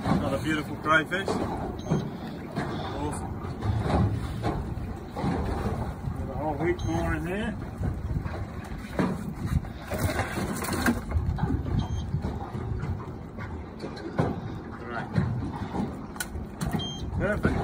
Got a beautiful crayfish. Awesome. Got a whole heap more in there. Great. Perfect.